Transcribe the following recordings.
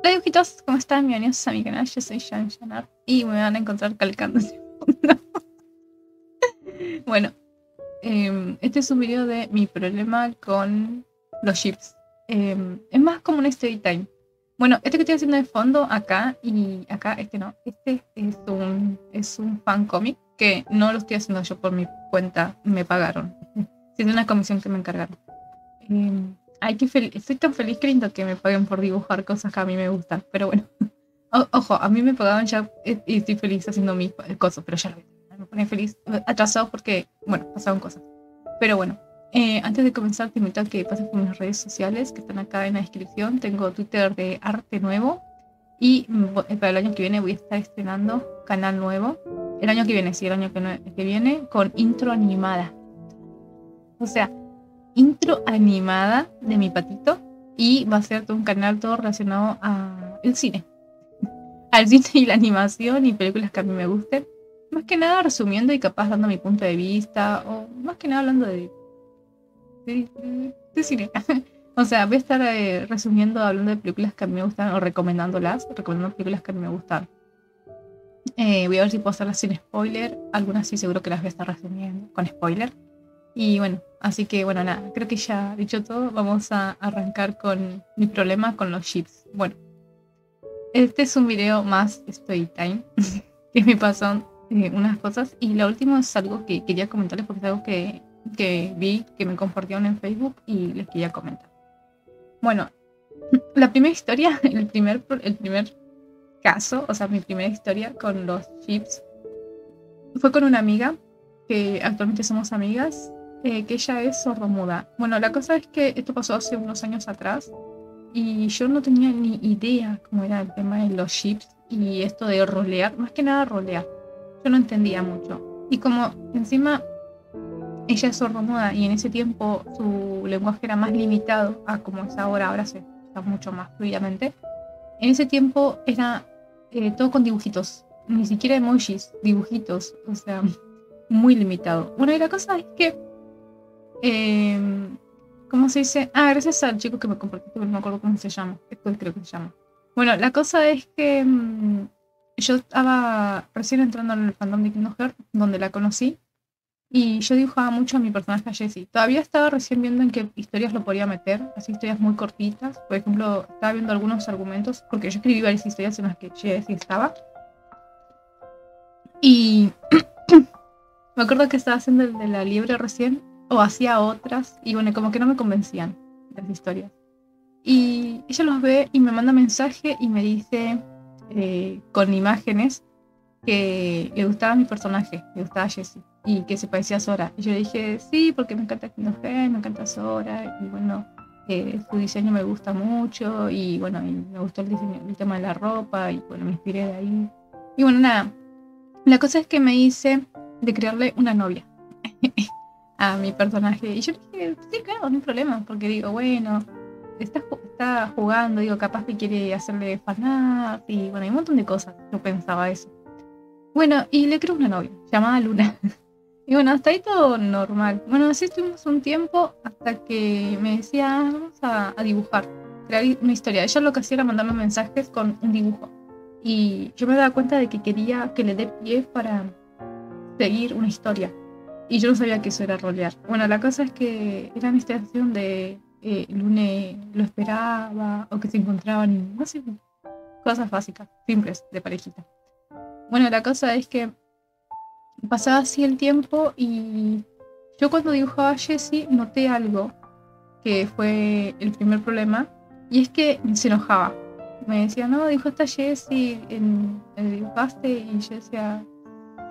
Hola dibujitos, ¿cómo están? Bienvenidos a mi canal, yo soy Jan Janar y me van a encontrar calcando Bueno, em, este es un video de mi problema con los chips. Em, es más como un story time. Bueno, este que estoy haciendo de fondo acá y acá, este no, este es un, es un fan cómic que no lo estoy haciendo yo por mi cuenta, me pagaron. Es una comisión que me encargaron. Em, ay, qué estoy tan feliz queriendo que me paguen por dibujar cosas que a mí me gustan, pero bueno. ojo, a mí me pagaban ya eh, y estoy feliz haciendo mis cosas, pero ya lo me pone feliz, atrasado porque, bueno, pasaron cosas. Pero bueno, eh, antes de comenzar, te invito a que pases por mis redes sociales que están acá en la descripción. Tengo Twitter de Arte Nuevo y eh, para el año que viene voy a estar estrenando canal nuevo. El año que viene, sí, el año que, que viene, con intro animada. O sea, intro animada de mi patito y va a ser todo un canal todo relacionado al cine. Al cine y la animación y películas que a mí me gusten. Más que nada resumiendo y capaz dando mi punto de vista o más que nada hablando de cine. o sea, voy a estar eh, resumiendo, hablando de películas que a mí me gustan o recomendándolas, recomendando películas que a mí me gustan. Eh, voy a ver si puedo hacerlas sin spoiler. Algunas sí seguro que las voy a estar resumiendo con spoiler. Y bueno, así que bueno, nada, creo que ya dicho todo, vamos a arrancar con mi problema con los chips. Bueno, este es un video más story time, que me pasan eh, unas cosas. Y lo último es algo que quería comentarles porque es algo que que vi que me compartieron en Facebook y les quería comentar. Bueno, la primera historia, el primer, el primer caso, o sea, mi primera historia con los chips fue con una amiga que actualmente somos amigas, eh, que ella es sordomuda. Bueno, la cosa es que esto pasó hace unos años atrás y yo no tenía ni idea cómo era el tema de los chips y esto de rolear, más que nada rolear. Yo no entendía mucho. Y como encima ella es sordomuda y en ese tiempo su lenguaje era más limitado a como es ahora, ahora se está mucho más fluidamente. En ese tiempo era eh, todo con dibujitos, ni siquiera emojis, dibujitos, o sea, muy limitado. Bueno, y la cosa es que, eh, ¿cómo se dice? Ah, gracias al chico que me compartió, pero no me acuerdo cómo se llama, esto creo que se llama. Bueno, la cosa es que mm, yo estaba recién entrando en el fandom de Kingdom Hearts, donde la conocí, y yo dibujaba mucho a mi personaje Jessie. Todavía estaba recién viendo en qué historias lo podía meter, así historias muy cortitas. Por ejemplo, estaba viendo algunos argumentos, porque yo escribí varias historias en las que Jessie estaba. Y me acuerdo que estaba haciendo el de la liebre recién, o hacía otras, y bueno, como que no me convencían las historias. Y ella los ve y me manda mensaje y me dice eh, con imágenes que le gustaba mi personaje, le gustaba Jessie y que se parecía a Sora. Y yo le dije, sí, porque me encanta Kingdom me encanta Sora, y bueno, eh, su diseño me gusta mucho, y bueno, y me gustó el, diseño, el tema de la ropa, y bueno, me inspiré de ahí. Y bueno, nada, la cosa es que me hice de crearle una novia a mi personaje. Y yo le dije, sí, claro, no hay problema, porque digo, bueno, está, está jugando, digo, capaz que quiere hacerle fanart, y bueno, hay un montón de cosas. Yo pensaba eso. Bueno, y le creo una novia, llamada Luna. Y bueno, hasta ahí todo normal. Bueno, así estuvimos un tiempo hasta que me decía, ah, vamos a, dibujar, crear una historia. Ella lo que hacía era mandarme mensajes con un dibujo. Y yo me daba cuenta de que quería que le dé pie para seguir una historia. Y yo no sabía que eso era rolear. Bueno, la cosa es que era una situación de eh, Lune lo esperaba o que se encontraban, no sé, cosas básicas, simples, de parejita. Bueno, la cosa es que pasaba así el tiempo y yo cuando dibujaba a Jessie noté algo que fue el primer problema y es que se enojaba. Me decía, no, dibujaste a Jessie, en, el dibujaste y yo decía,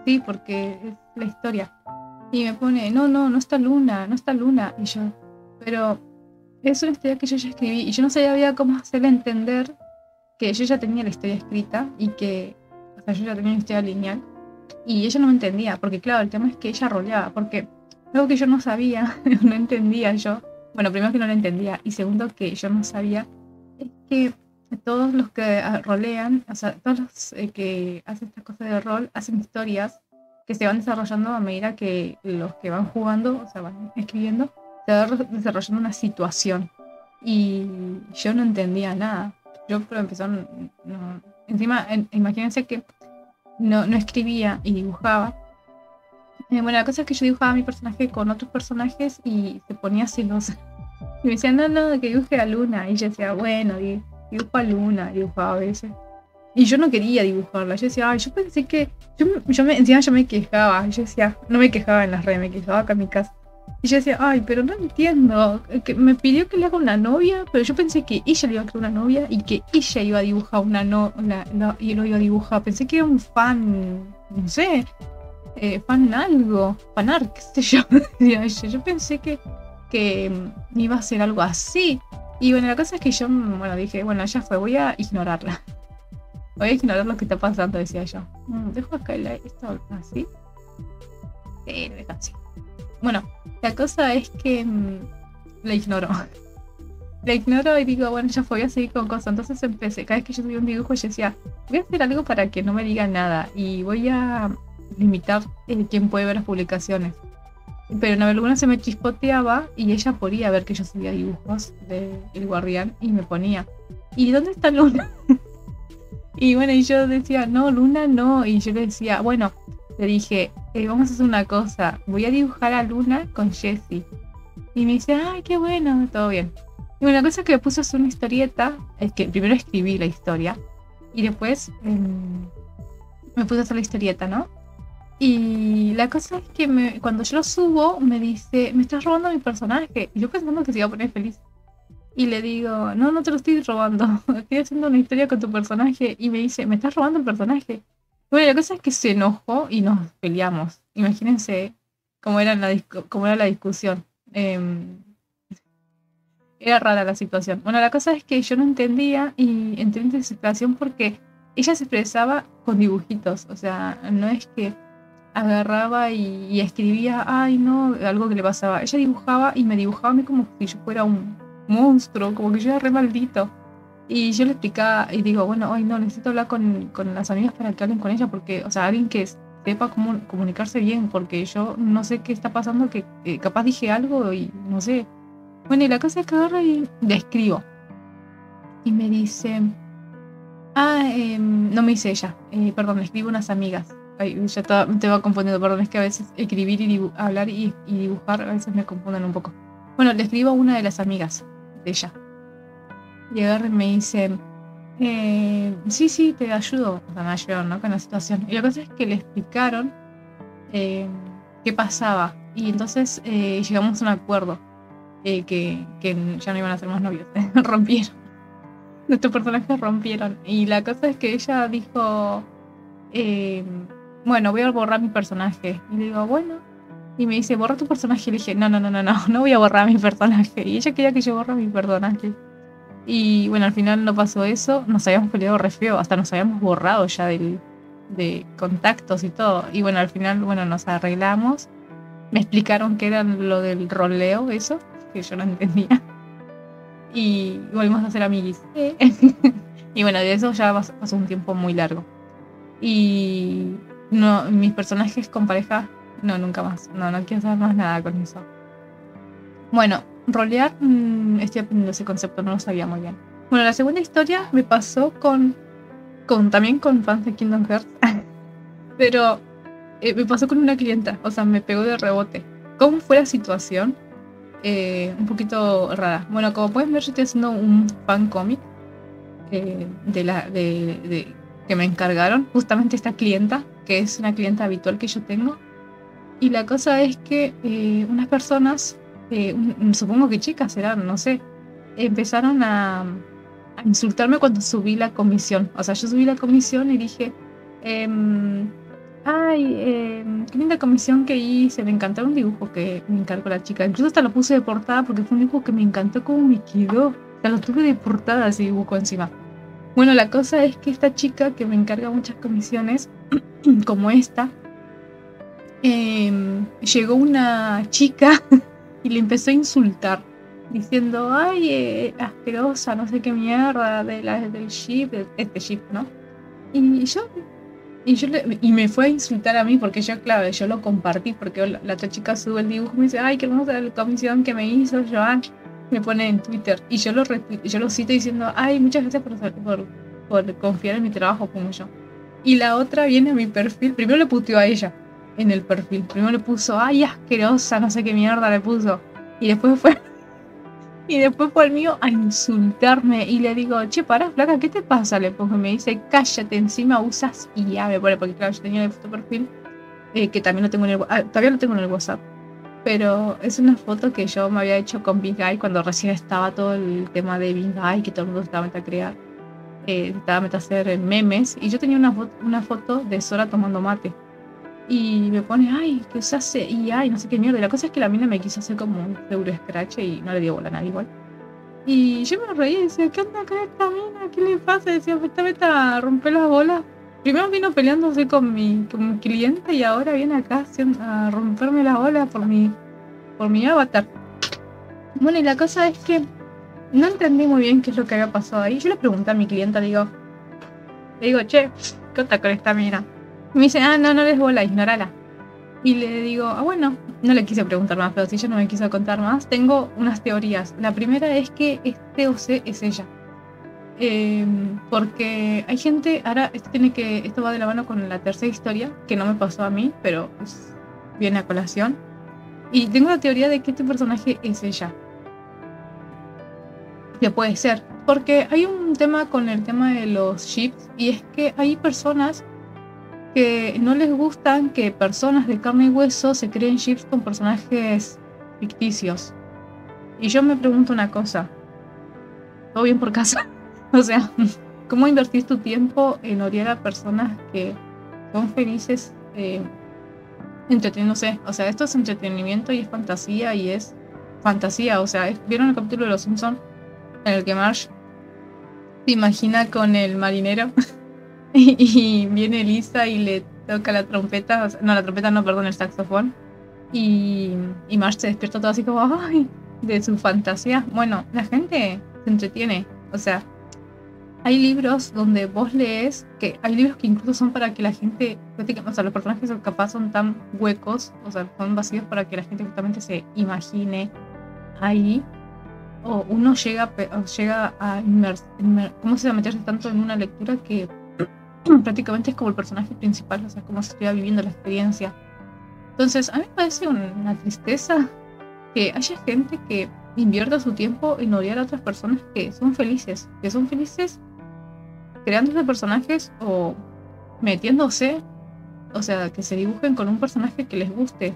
sí, porque es la historia. Y me pone, no, no, no está Luna, no está Luna. Y yo, pero es una historia que yo ya escribí y yo no sabía cómo hacerle entender que yo ya tenía la historia escrita y que, o sea, yo ya tenía una historia lineal y ella no me entendía, porque claro, el tema es que ella roleaba, porque algo que yo no sabía, no entendía yo, bueno, primero que no lo entendía, y segundo que yo no sabía, es que todos los que ah, rolean, o sea, todos los eh, que hacen estas cosas de rol, hacen historias que se van desarrollando a medida que los que van jugando, o sea, van escribiendo, se va desarrollando una situación. Y yo no entendía nada. yo pero empezó, encima, imagínense que no, no escribía y dibujaba. Eh, bueno, la cosa es que yo dibujaba mi personaje con otros personajes y se ponía celosa. Y me decía, no, no, que dibuje a Luna. Y yo decía, bueno, dibujo a Luna, dibujaba a veces. Y yo no quería dibujarla. Yo decía, ay, yo pensé que. Yo, yo me, encima yo me quejaba. Yo decía, no me quejaba en las redes, me quejaba acá en mi casa. Y yo decía, ay, pero no entiendo. Que me pidió que le haga una novia, pero yo pensé que ella le iba a crear una novia y que ella iba a dibujar una no, y lo iba a dibujar. Pensé que era un fan, no sé, eh, fan algo, fanar, qué sé yo. yo pensé que, que iba a ser algo así. Y bueno, la cosa es que yo, bueno, dije, bueno, ya fue, voy a ignorarla. Voy a ignorar lo que está pasando, decía yo. Mm, dejo acá esto así. Sí, así. Bueno, la cosa es que mm, la ignoro. la ignoro y digo, bueno, ya fue, voy a seguir con cosas. Entonces empecé, cada vez que yo subía un dibujo, yo decía, voy a hacer algo para que no me diga nada y voy a limitar eh, quién puede ver las publicaciones. Pero en alguna se me chispoteaba y ella podía ver que yo subía dibujos de El Guardián y me ponía, ¿y dónde está Luna? y bueno, y yo decía, no, Luna no. Y yo le decía, bueno, le dije, eh, vamos a hacer una cosa, voy a dibujar a Luna con Jessie. Y me dice, ay, qué bueno, todo bien. Y una cosa que me puso es una historieta, es que primero escribí la historia y después em, me puse a hacer la historieta, ¿no? Y la cosa es que me, cuando yo lo subo, me dice, me estás robando mi personaje. Y yo pensando que se iba a poner feliz. Y le digo, no, no te lo estoy robando. Estoy haciendo una historia con tu personaje. Y me dice, me estás robando el personaje. Bueno, la cosa es que se enojó y nos peleamos. Imagínense cómo era la, cómo era la discusión. Em, era rara la situación. Bueno, la cosa es que yo no entendía y entré en desesperación porque ella se expresaba con dibujitos. O sea, no es que agarraba y, escribía, ay no, algo que le pasaba. Ella dibujaba y me dibujaba a mí como si yo fuera un monstruo, como que yo era re maldito. Y yo le explicaba y digo, bueno, hoy no, necesito hablar con, con, las amigas para que hablen con ella, porque, o sea, alguien que sepa cómo comunicarse bien, porque yo no sé qué está pasando, que capaz dije algo y no sé. Bueno, y la cosa es que agarro y le escribo. Y me dice, ah, em, no me dice ella, eh, perdón, le escribo unas amigas. Ay, ya te, te va confundiendo, perdón, es que a veces escribir y hablar y, y dibujar a veces me confunden un poco. Bueno, le escribo a una de las amigas de ella y me dice, eh, sí, sí, te ayudo, o me ¿no? Con la situación. Y la cosa es que le explicaron eh, qué pasaba. Y entonces eh, llegamos a un acuerdo que, que, ya no iban a ser más novios. rompieron. Nuestros personajes rompieron. Y la cosa es que ella dijo, bueno, voy a borrar mi personaje. Y le digo, bueno. Y me dice, borra tu personaje. Y le dije, no, no, no, no, no, no voy a borrar mi personaje. Y ella quería que yo borre mi personaje. Y bueno, al final no pasó eso, nos habíamos peleado re feo, hasta nos habíamos borrado ya de contactos y todo. Y bueno, al final, bueno, nos arreglamos. Me explicaron que era lo del roleo, eso, que yo no entendía. Y volvimos a ser amiguis. y bueno, de eso ya pasó un tiempo muy largo. Y no, mis personajes con pareja, no, nunca más. No, no quiero saber más nada con eso. Bueno, rolear, mm, estoy aprendiendo ese concepto, no lo sabía muy bien. Bueno, la segunda historia me pasó con, con también con fans de Kingdom Hearts, pero eh, me pasó con una clienta, o sea, me pegó de rebote. ¿Cómo fue la situación? Eh, un poquito rara. Bueno, como pueden ver, yo estoy haciendo un fan cómic eh, de la de, que me encargaron justamente esta clienta, que es una clienta habitual que yo tengo. Y la cosa es que unas personas eh, supongo que chicas eran, no sé, empezaron a, insultarme cuando subí la comisión. O sea, yo subí la comisión y dije, em, ay, em, qué linda comisión que hice, me encantó un dibujo que me encargó la chica. Incluso hasta lo puse de portada porque fue un dibujo que me encantó cómo me quedó. O sea, lo tuve de portada ese dibujo encima. Bueno, la cosa es que esta chica que me encarga muchas comisiones, como esta, em, llegó una chica y le empezó a insultar, diciendo, ay, eh, asquerosa, no sé qué mierda, de la, del ship, este ship, ¿no? Y yo, y yo y me fue a insultar a mí porque yo, claro, yo lo compartí, porque la, otra chica sube el dibujo y me dice, ay, qué hermosa la comisión que me hizo Joan. me pone en Twitter y yo lo, yo lo cito diciendo, ay, muchas gracias por, por, por confiar en mi trabajo como yo. Y la otra viene a mi perfil, primero le puteó a ella en el perfil, primero le puso, ay, asquerosa, no sé qué mierda le puso. Y después fue y después fue el mío a insultarme y le digo, che, pará, flaca, ¿qué te pasa? Le pongo me dice, cállate, encima usas y ya me pone, porque claro, yo tenía el foto perfil, eh, que también lo tengo en el, ah, todavía lo tengo en el WhatsApp, pero es una foto que yo me había hecho con Big Guy cuando recién estaba todo el tema de Big Guy, que todo el mundo estaba meta a crear, eh, estaba meta a hacer memes, y yo tenía una, una foto de Sora tomando mate. Y me pone, ay, que se hace y ay, no sé qué mierda. Y la cosa es que la mina me quiso hacer como un euro scratch y no le dio bola a nadie igual. Y yo me reí y decía, ¿qué onda con esta mina? ¿Qué le pasa? decía, esta meta a romper las bolas. Primero vino peleándose con mi, con mi cliente y ahora viene acá a romperme las bolas por mi, por mi avatar. Bueno, y la cosa es que no entendí muy bien qué es lo que había pasado ahí. Yo le pregunté a mi cliente, digo, le digo, che, ¿qué onda con esta mina? Me dice, ah, no, no les bola, ignórala. Y le digo, ah, bueno, no le quise preguntar más, pero si ella no me quiso contar más, tengo unas teorías. La primera es que este OC es ella. Em, porque hay gente, ahora esto tiene que, esto va de la mano con la tercera historia, que no me pasó a mí, pero viene a colación. Y tengo la teoría de que este personaje es ella. Que puede ser. Porque hay un tema con el tema de los ships, y es que hay personas que no les gustan que personas de carne y hueso se creen ships con personajes ficticios. Y yo me pregunto una cosa. ¿Todo bien por casa? o sea, ¿cómo invertís tu tiempo en odiar a personas que son felices eh, entreteniéndose? O sea, esto es entretenimiento y es fantasía y es fantasía. O sea, ¿vieron el capítulo de Los Simpsons? En el que Marsh se imagina con el marinero y, viene Lisa y le toca la trompeta, no, la trompeta no, perdón, el saxofón. Y, y Marge se despierta todo así como, ay, de su fantasía. Bueno, la gente se entretiene. O sea, hay libros donde vos lees, que hay libros que incluso son para que la gente, o sea, los personajes capaz son tan huecos, o sea, son vacíos para que la gente justamente se imagine ahí. O uno llega, llega a ¿cómo se va a meterse tanto en una lectura que prácticamente es como el personaje principal, o sea, como si estuviera viviendo la experiencia. Entonces, a mí me parece una tristeza que haya gente que invierta su tiempo en odiar a otras personas que son felices, que son felices creando personajes o metiéndose, o sea, que se dibujen con un personaje que les guste.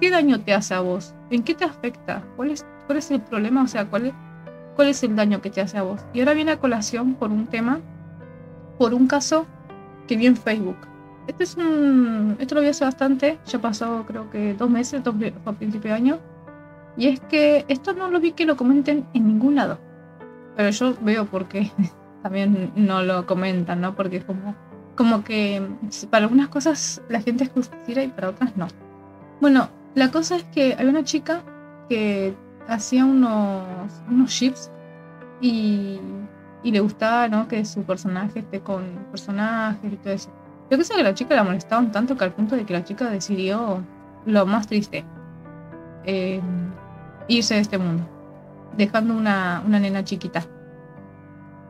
¿Qué daño te hace a vos? ¿En qué te afecta? ¿Cuál es, cuál es el problema? O sea, ¿cuál es, ¿cuál es el daño que te hace a vos? Y ahora viene a colación por un tema, por un caso que vi en Facebook. Este es un, esto lo vi hace bastante, ya pasó creo que dos meses, dos, a principio de año. Y es que esto no lo vi que lo comenten en ningún lado. Pero yo veo por qué también no lo comentan, ¿no? Porque como, como que para algunas cosas la gente es justiciera y para otras no. Bueno, la cosa es que hay una chica que hacía unos, unos chips y y le gustaba, ¿no? Que su personaje esté con personajes y todo eso. Yo sé que la chica la molestaban tanto que al punto de que la chica decidió lo más triste, eh, irse de este mundo, dejando una, una nena chiquita.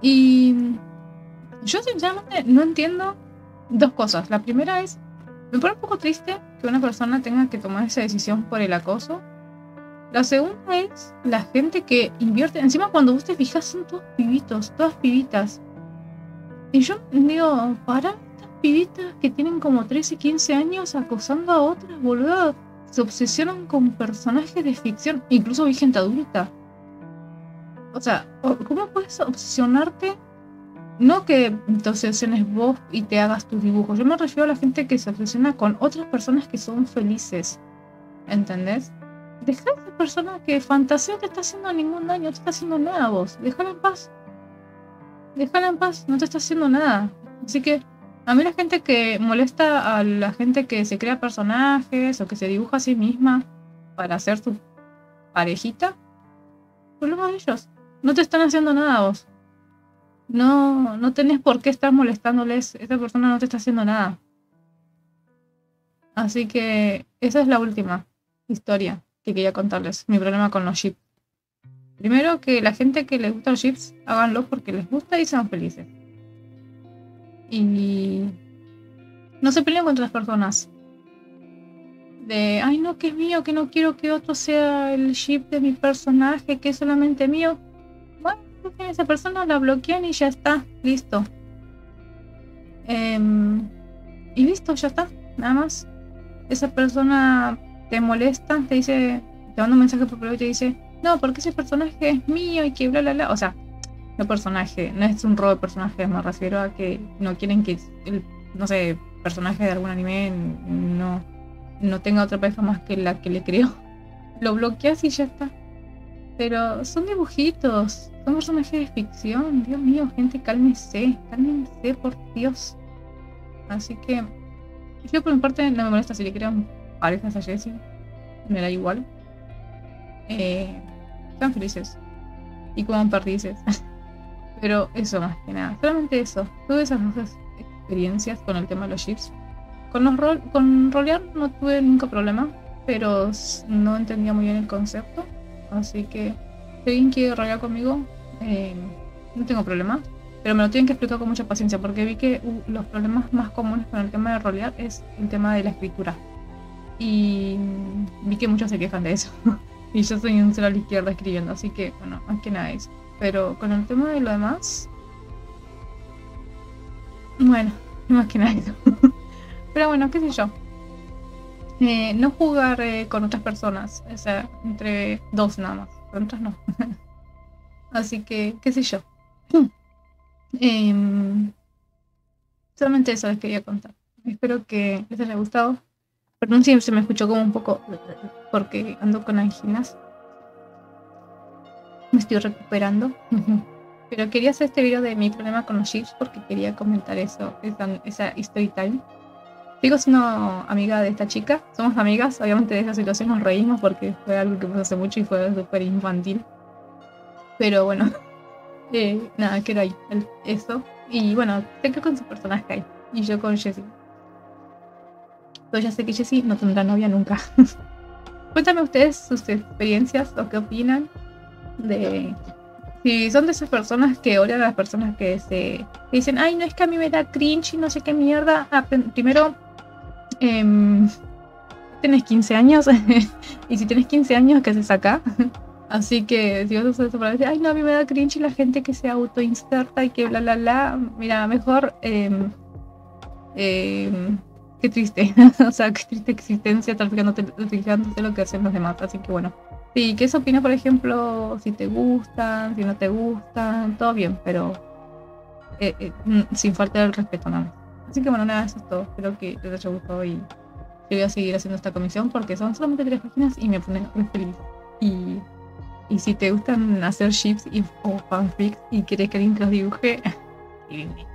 Y yo sinceramente no entiendo dos cosas. La primera es, me pone un poco triste que una persona tenga que tomar esa decisión por el acoso la segunda es la gente que invierte. Encima, cuando vos te fijas, son todos pibitos, todas pibitas. Y yo digo, para estas pibitas que tienen como 13, 15 años acosando a otras, boludo, se obsesionan con personajes de ficción. Incluso vi gente adulta. O sea, ¿cómo puedes obsesionarte? No que te obsesiones vos y te hagas tus dibujos. Yo me refiero a la gente que se obsesiona con otras personas que son felices. ¿Entendés? Deja a esa persona que fantasea te está haciendo ningún daño, te está haciendo nada vos. Déjala en paz. Déjala en paz, no te está haciendo nada. Así que a mí la gente que molesta a la gente que se crea personajes o que se dibuja a sí misma para hacer su parejita, problema de ellos. No te están haciendo nada vos. No, no tenés por qué estar molestándoles. Esa persona no te está haciendo nada. Así que esa es la última historia que quería contarles, mi problema con los chips. Primero, que la gente que les gusta los chips, háganlo porque les gusta y sean felices. Y no se peleen con otras personas. De, ay no, que es mío, que no quiero que otro sea el chip de mi personaje, que es solamente mío. Bueno, esa persona la bloquean y ya está, listo. Em, y listo, ya está, nada más. Esa persona te molesta, te dice, te manda un mensaje por privado y te dice, no, porque ese personaje es mío y que bla, bla, bla. O sea, no personaje, no es un robo de personajes, me refiero a que no quieren que el, no sé, personaje de algún anime no, no tenga otra pareja más que la que le creó. Lo bloqueas y ya está. Pero son dibujitos, son personajes de ficción. Dios mío, gente, cálmese, cálmense, por Dios. Así que yo por mi parte no me molesta si le crean parejas a Jessie. Me da igual. Eh, están felices. Y como perdices. Pero eso más que nada. Solamente eso. Tuve esas dos experiencias con el tema de los chips. Con, los con rolear no tuve nunca problema. Pero no entendía muy bien el concepto. Así que si alguien quiere rolear conmigo, eh, no tengo problema. Pero me lo tienen que explicar con mucha paciencia. Porque vi que uh, los problemas más comunes con el tema de rolear es el tema de la escritura. Y vi que muchos se quejan de eso. y yo soy un cero a la izquierda escribiendo, así que, bueno, más que nada eso. Pero con el tema de lo demás, bueno, más que nada eso. Pero bueno, qué sé yo. Eh, no jugar eh, con otras personas, o sea, entre dos nada más, con otras no. así que, qué sé yo. Em, solamente eso les quería contar. Espero que les haya gustado. Perdón si se me escuchó como un poco porque ando con anginas. Me estoy recuperando. Pero quería hacer este video de mi problema con los chips porque quería comentar eso, esa, esa story time. Sigo siendo amiga de esta chica, somos amigas, obviamente de esa situación nos reímos porque fue algo que pasó hace mucho y fue súper infantil. Pero bueno, eh, nada, que era ahí, eso. Y bueno, tengo con su personaje ahí, y yo con Jessie ya sé que Jessie no tendrá novia nunca. Cuéntame ustedes sus experiencias o qué opinan de si son de esas personas que odian a las personas que se dicen, ay, no es que a mí me da cringe y no sé qué mierda. Ah, primero, eh, tienes 15 años y si tienes 15 años, ¿qué haces acá? Así que si vas a eso para decir, ay, no, a mí me da cringe y la gente que se autoinserta y que bla, bla, bla, mira, mejor... eh, qué triste. o sea, qué triste existencia estar fijándote, lo que hacen los demás. Así que bueno. Sí, ¿qué se opina, por ejemplo, si te gustan, si no te gustan? Todo bien, pero eh, eh, mm, sin falta el respeto, nada Así que bueno, nada, eso es todo. Espero que les haya gustado y voy a seguir haciendo esta comisión porque son solamente tres páginas y me pone feliz. Y, y si te gustan hacer chips y, o fanfics y quieres que alguien te los dibuje,